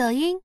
抖音。